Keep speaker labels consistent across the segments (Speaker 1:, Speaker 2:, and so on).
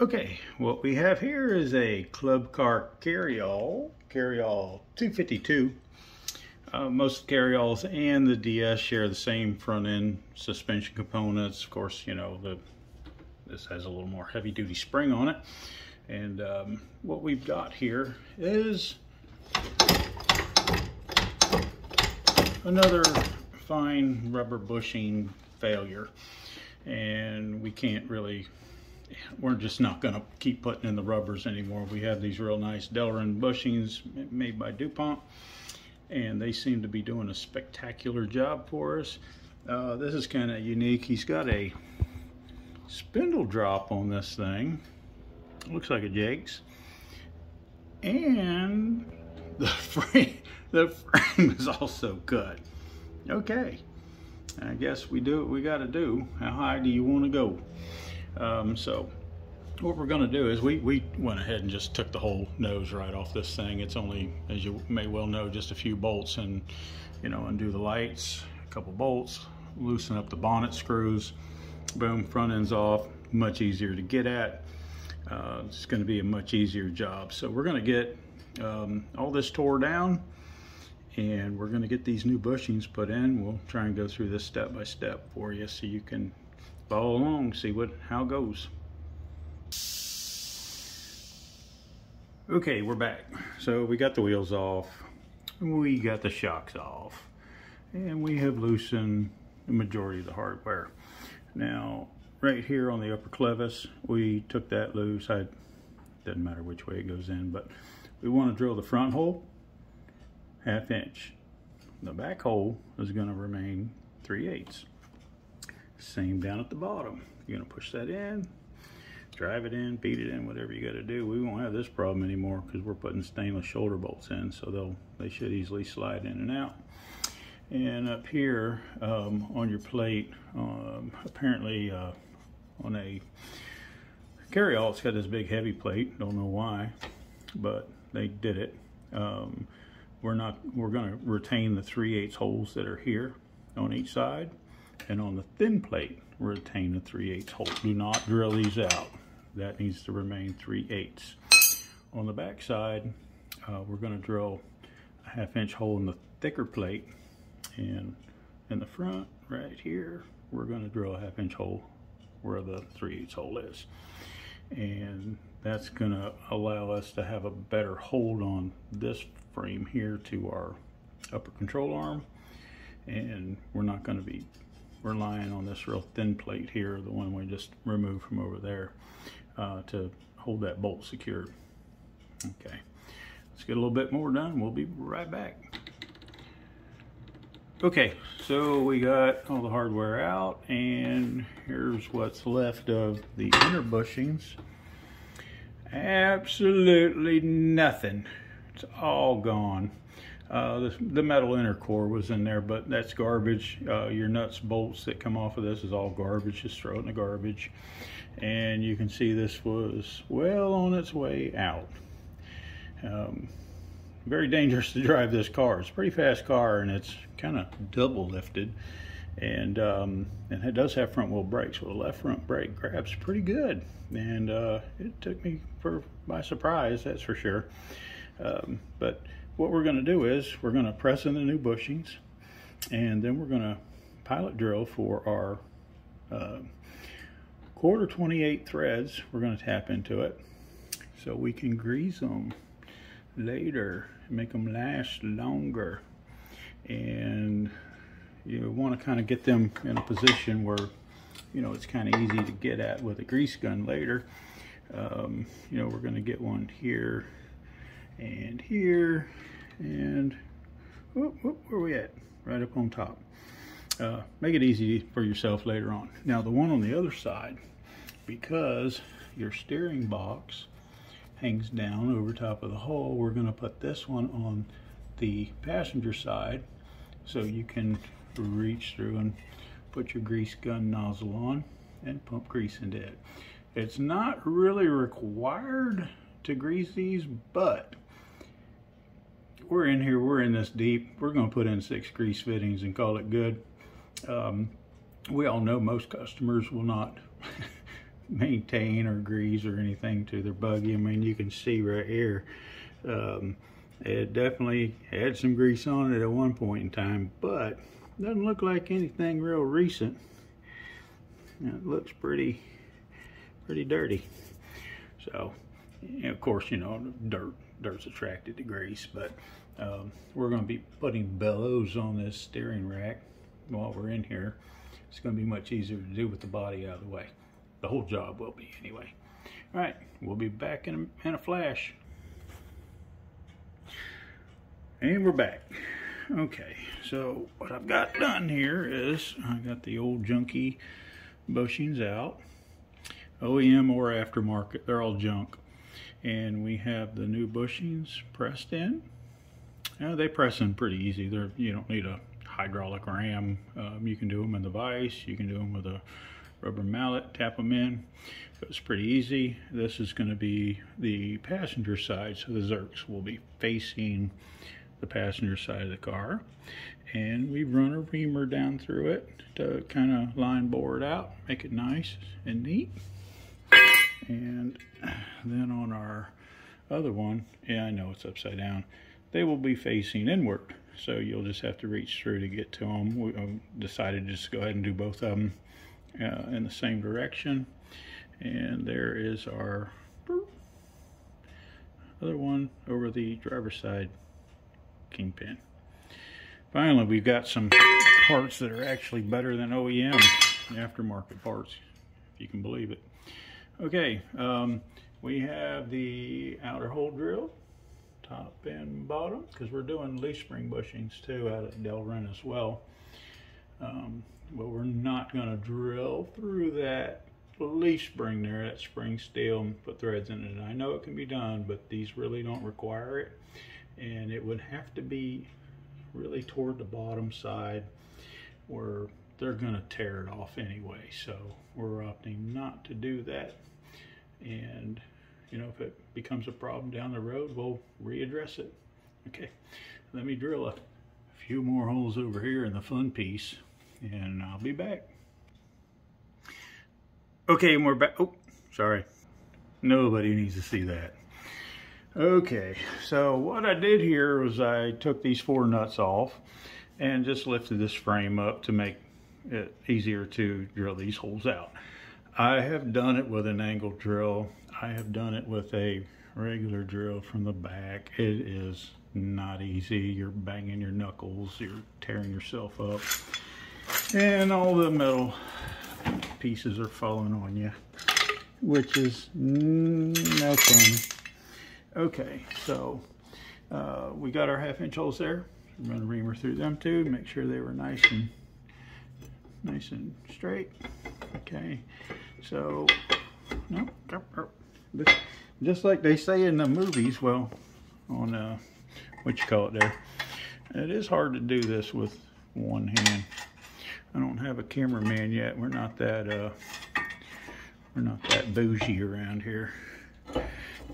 Speaker 1: Okay, what we have here is a Club Car Carryall, Carryall 252. Uh, most Carryalls and the DS share the same front end suspension components. Of course, you know, the this has a little more heavy duty spring on it. And um, what we've got here is another fine rubber bushing failure. And we can't really we're just not going to keep putting in the rubbers anymore. We have these real nice Delrin bushings made by DuPont, and they seem to be doing a spectacular job for us. Uh, this is kind of unique. He's got a spindle drop on this thing. Looks like a Jake's. And the frame, the frame is also good. Okay, I guess we do what we got to do. How high do you want to go? Um, so what we're going to do is we, we went ahead and just took the whole nose right off this thing. It's only, as you may well know, just a few bolts and, you know, undo the lights, a couple bolts, loosen up the bonnet screws, boom, front end's off, much easier to get at. Uh, it's going to be a much easier job. So we're going to get um, all this tore down and we're going to get these new bushings put in. We'll try and go through this step by step for you so you can follow along, see what how it goes. Okay, we're back. So we got the wheels off, we got the shocks off, and we have loosened the majority of the hardware. Now, right here on the upper clevis, we took that loose. I doesn't matter which way it goes in, but we want to drill the front hole half inch. The back hole is going to remain 3 eighths. Same down at the bottom. You're gonna push that in, drive it in, beat it in, whatever you gotta do. We won't have this problem anymore because we're putting stainless shoulder bolts in, so they'll they should easily slide in and out. And up here um, on your plate, um, apparently uh, on a carryall, it's got this big heavy plate. Don't know why, but they did it. Um, we're not. We're going to retain the 3 8 holes that are here on each side and on the thin plate, retain the 3 8 hole. Do not drill these out. That needs to remain 3 8 On the back side, uh, we're going to drill a half inch hole in the thicker plate. And in the front, right here, we're going to drill a half inch hole where the 3 8 hole is. And that's going to allow us to have a better hold on this frame here to our upper control arm. And we're not going to be relying on this real thin plate here, the one we just removed from over there, uh, to hold that bolt secure. Okay, let's get a little bit more done. We'll be right back. Okay, so we got all the hardware out and here's what's left of the inner bushings. Absolutely nothing. It's all gone. Uh, the, the, metal inner core was in there, but that's garbage. Uh, your nuts, bolts that come off of this is all garbage. Just throw it in the garbage. And you can see this was well on its way out. Um, very dangerous to drive this car. It's a pretty fast car and it's kind of double lifted. And, um, and it does have front wheel brakes. Well, the left front brake grabs pretty good. And uh, it took me for by surprise, that's for sure. Um, but what we're going to do is we're going to press in the new bushings and then we're going to pilot drill for our uh, quarter 28 threads. We're going to tap into it so we can grease them later, make them last longer. And you want to kind of get them in a position where, you know, it's kind of easy to get at with a grease gun later. Um, you know, we're going to get one here and here and whoop, whoop, where are we at? Right up on top. Uh, make it easy for yourself later on. Now the one on the other side, because your steering box hangs down over top of the hole, we're going to put this one on the passenger side so you can reach through and put your grease gun nozzle on and pump grease into it. It's not really required to grease these, but we're in here, we're in this deep. We're going to put in six grease fittings and call it good. Um, we all know most customers will not maintain or grease or anything to their buggy. I mean, you can see right here, um, it definitely had some grease on it at one point in time, but doesn't look like anything real recent. It looks pretty, pretty dirty. So, of course, you know, dirt, dirt's attracted to grease, but um, we're going to be putting bellows on this steering rack while we're in here. It's going to be much easier to do with the body out of the way. The whole job will be anyway. All right, we'll be back in a, in a flash. And we're back. Okay, so what I've got done here is I got the old junky bushings out. OEM or aftermarket, they're all junk. And we have the new bushings pressed in. Uh, they press in pretty easy. They're, you don't need a hydraulic ram. Um, you can do them in the vise. You can do them with a rubber mallet, tap them in. It's pretty easy. This is going to be the passenger side, so the Zerks will be facing the passenger side of the car. And we run a reamer down through it to kind of line bore it out, make it nice and neat. And then on our other one, yeah, I know it's upside down, they will be facing inward. So you'll just have to reach through to get to them. We um, decided to just go ahead and do both of them uh, in the same direction. And there is our other one over the driver's side kingpin. Finally, we've got some parts that are actually better than OEM aftermarket parts, if you can believe it. Okay, um, we have the outer hole drill, top and bottom, because we're doing leaf spring bushings too out at Delrin as well. Um, but we're not going to drill through that leaf spring there, that spring steel, and put threads in it. And I know it can be done, but these really don't require it. And it would have to be really toward the bottom side where they're going to tear it off anyway. So we're opting not to do that. And, you know, if it becomes a problem down the road, we'll readdress it. Okay, let me drill a few more holes over here in the fun piece and I'll be back. Okay, and we're back. Oh, sorry. Nobody needs to see that. Okay, so what I did here was I took these four nuts off and just lifted this frame up to make it easier to drill these holes out. I have done it with an angle drill. I have done it with a regular drill from the back. It is not easy. You're banging your knuckles. You're tearing yourself up. And all the metal pieces are falling on you, which is no fun. Okay, so uh, we got our half inch holes there. I'm gonna reamer through them too, make sure they were nice and nice and straight. Okay, so no, just like they say in the movies, well, on uh, what you call it there, it is hard to do this with one hand. I don't have a cameraman yet. We're not that uh, we're not that bougie around here.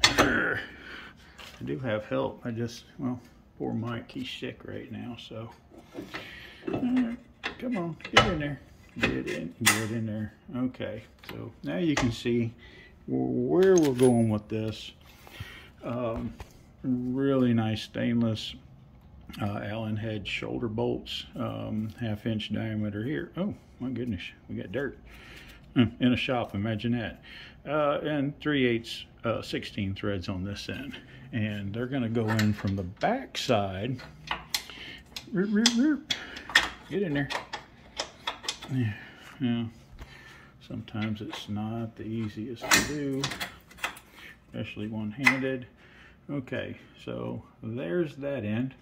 Speaker 1: I do have help. I just well, poor Mike, he's sick right now, so come on, get in there. Get in, get in there. Okay, so now you can see where we're going with this. Um, really nice stainless uh, Allen head shoulder bolts, um, half inch diameter here. Oh my goodness, we got dirt hmm, in a shop, imagine that. Uh, and 3 eighths, uh, 16 threads on this end. And they're gonna go in from the back side. Get in there. Yeah, yeah. Sometimes it's not the easiest to do, especially one-handed. Okay, so there's that end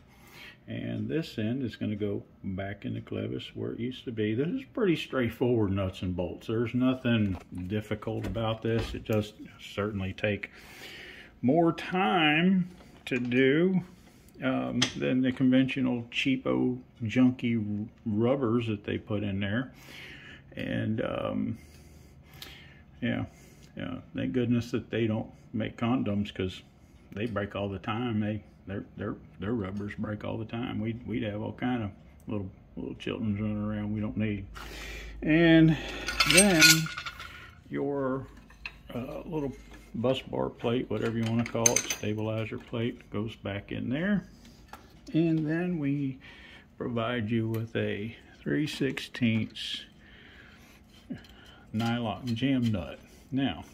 Speaker 1: and this end is going to go back in the clevis where it used to be. This is pretty straightforward nuts and bolts. There's nothing difficult about this. It does certainly take more time to do um, than the conventional cheapo junky rubbers that they put in there. And um, yeah, yeah, thank goodness that they don't make condoms because they break all the time. They their their their rubbers break all the time. We'd we'd have all kind of little little children running around we don't need. And then your uh, little bus bar plate, whatever you want to call it, stabilizer plate, goes back in there. And then we provide you with a 3 16 nylock jam nut. Now,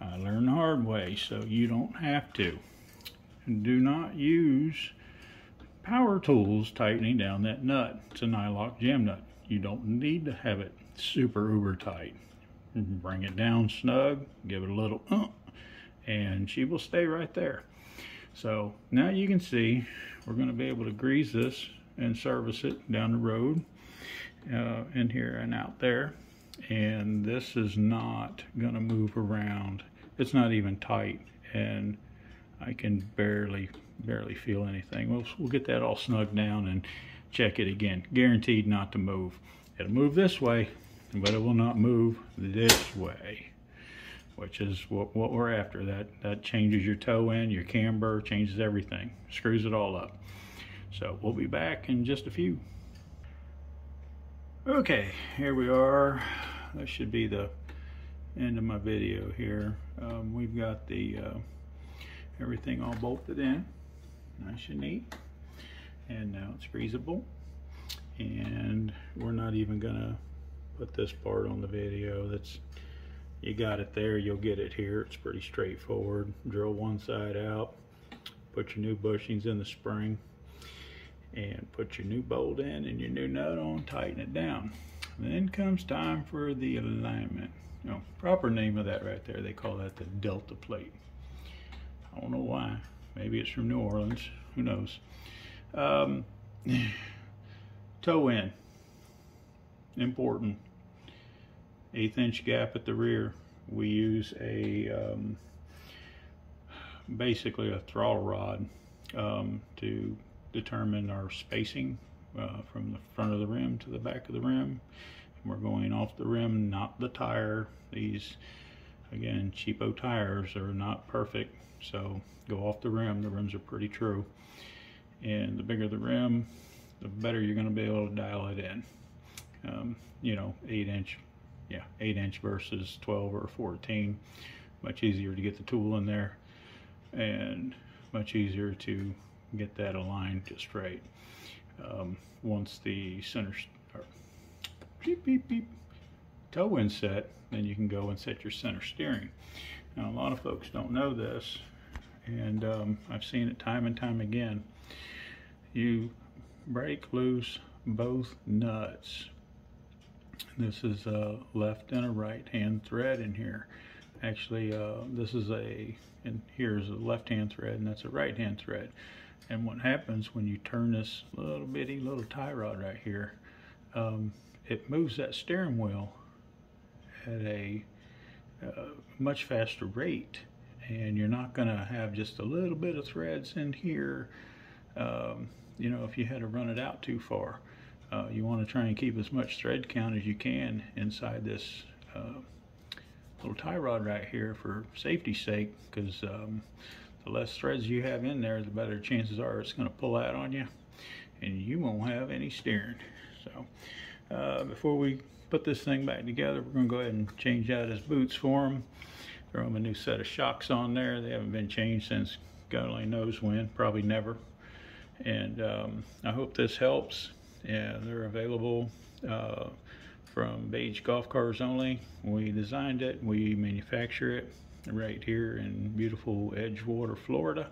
Speaker 1: I learned the hard way, so you don't have to. Do not use power tools tightening down that nut. It's a nylock jam nut. You don't need to have it super uber tight. Bring it down snug, give it a little uh, and she will stay right there. So now you can see we're going to be able to grease this and service it down the road uh, in here and out there and this is not going to move around. It's not even tight and I can barely barely feel anything. We'll, we'll get that all snugged down and check it again. Guaranteed not to move. It'll move this way but it will not move this way which is what, what we're after. That that changes your toe in your camber changes everything screws it all up. So we'll be back in just a few okay here we are that should be the end of my video here. Um, we've got the uh, everything all bolted in, nice and neat. And now it's greasable. And we're not even gonna put this part on the video. That's you got it there, you'll get it here. It's pretty straightforward. Drill one side out, put your new bushings in the spring, and put your new bolt in and your new nut on, tighten it down. Then comes time for the alignment. You know, proper name of that right there, they call that the delta plate. I don't know why. Maybe it's from New Orleans. Who knows? Um, toe in. Important. Eighth inch gap at the rear. We use a um, basically a throttle rod um, to determine our spacing uh, from the front of the rim to the back of the rim. We're going off the rim, not the tire. These, again, cheapo tires are not perfect, so go off the rim. The rims are pretty true. And the bigger the rim, the better you're going to be able to dial it in. Um, you know, 8 inch, yeah, 8 inch versus 12 or 14. Much easier to get the tool in there and much easier to get that aligned just right um, once the center or, beep, beep, beep, toe in set, then you can go and set your center steering. Now, a lot of folks don't know this, and um, I've seen it time and time again. You break loose both nuts. This is a left and a right hand thread in here. Actually, uh, this is a, and here's a left hand thread, and that's a right hand thread. And what happens when you turn this little bitty little tie rod right here, um, it moves that steering wheel at a uh, much faster rate. And you're not going to have just a little bit of threads in here, um, you know, if you had to run it out too far. Uh, you want to try and keep as much thread count as you can inside this uh, little tie rod right here for safety's sake because um, the less threads you have in there, the better chances are it's going to pull out on you and you won't have any steering. So uh, before we put this thing back together, we're going to go ahead and change out his boots for him. Throw him a new set of shocks on there. They haven't been changed since God only knows when, probably never. And um, I hope this helps. Yeah, they're available uh, from Beige Golf Cars Only. We designed it, we manufacture it right here in beautiful Edgewater, Florida.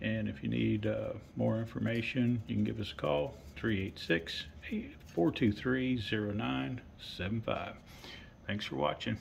Speaker 1: And if you need uh, more information, you can give us a call, 386 423 0975. Thanks for watching.